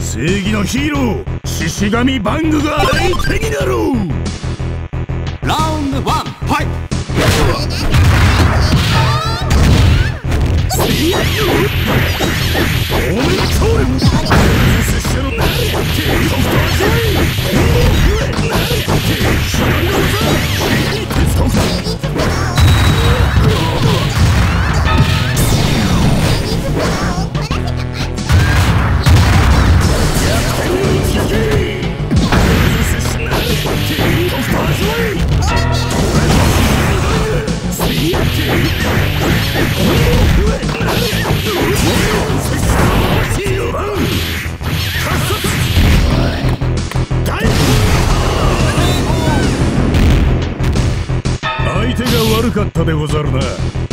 正義のヒーロー獅子神バングが相手になろう。ラウンドワンファイト。ール拙者の手が悪かったでござるな。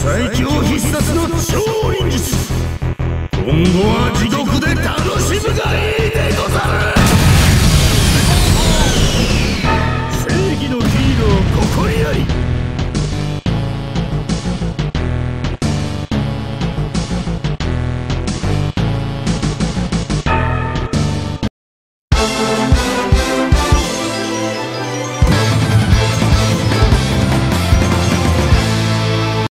最強必殺の超忍術。今後は地獄